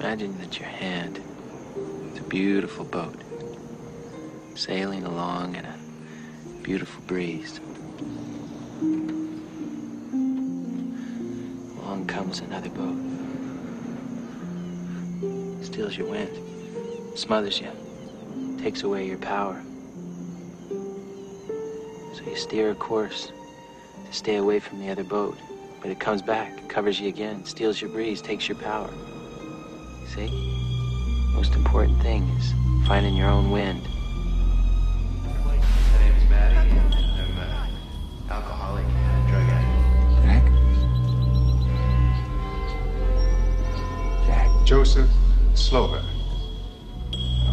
Imagine that your hand is a beautiful boat sailing along in a beautiful breeze. Along comes another boat. Steals your wind, smothers you, takes away your power. So you steer a course to stay away from the other boat. But it comes back, covers you again, steals your breeze, takes your power. See? Most important thing is finding your own wind. My name is Maddie, and I'm an alcoholic and drug addict. Jack? Jack. Joseph Slover.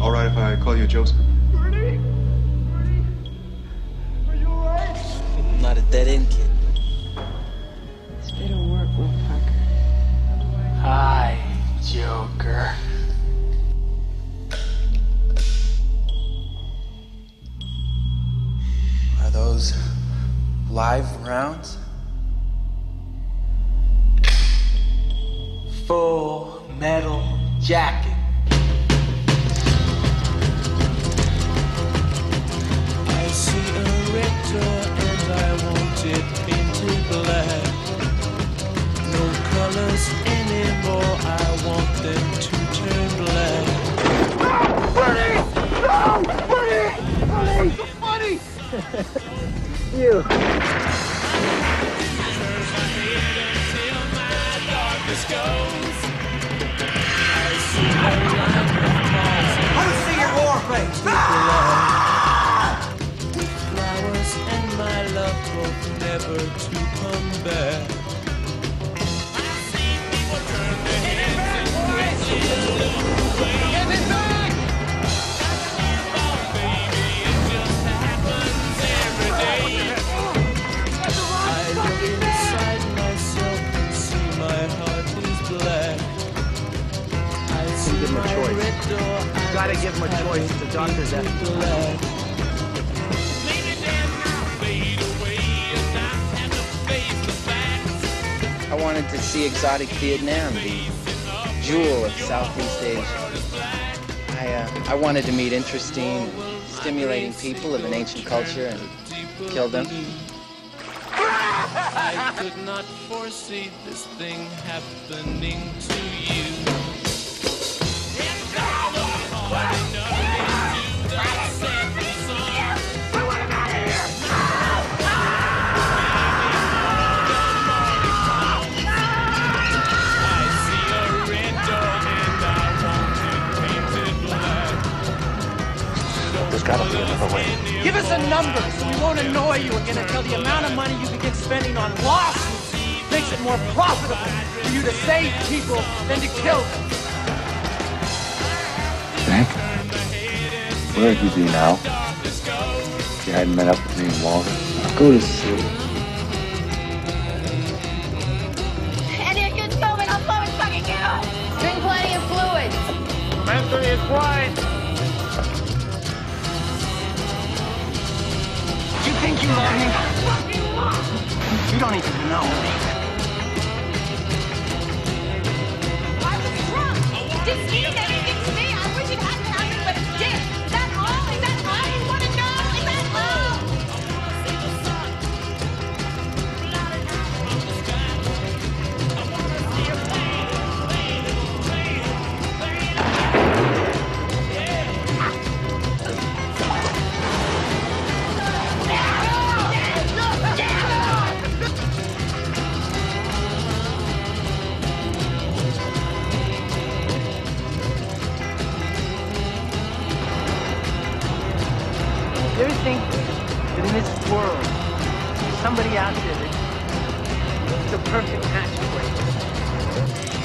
All right if I call you Joseph? Bernie? Bernie? Are you alright? I'm not a dead end kid. Joker. Are those live rounds? Full metal jacket. You. I see your war face! Flowers and my love both never to come back. Gotta give him a choice. The doctor's at black. I wanted to see exotic Vietnam, the jewel of Southeast Asia. I, uh, I wanted to meet interesting, stimulating people of an ancient culture and kill them. I could not foresee this thing happening to you. Gotta be another way. Give us a number so we won't annoy you again until the amount of money you begin spending on lawsuits makes it more profitable for you to save people than to kill them. Jack? Where'd you be now? You hadn't met up with me in Walden. Go to sleep. Any good moment, I'll blow fucking head. Drink plenty of fluids. Anthony is right. Think you love me? You don't even know me. I was drunk. Didn't mean anything You ever think that in this world, somebody out there that's the perfect match for you?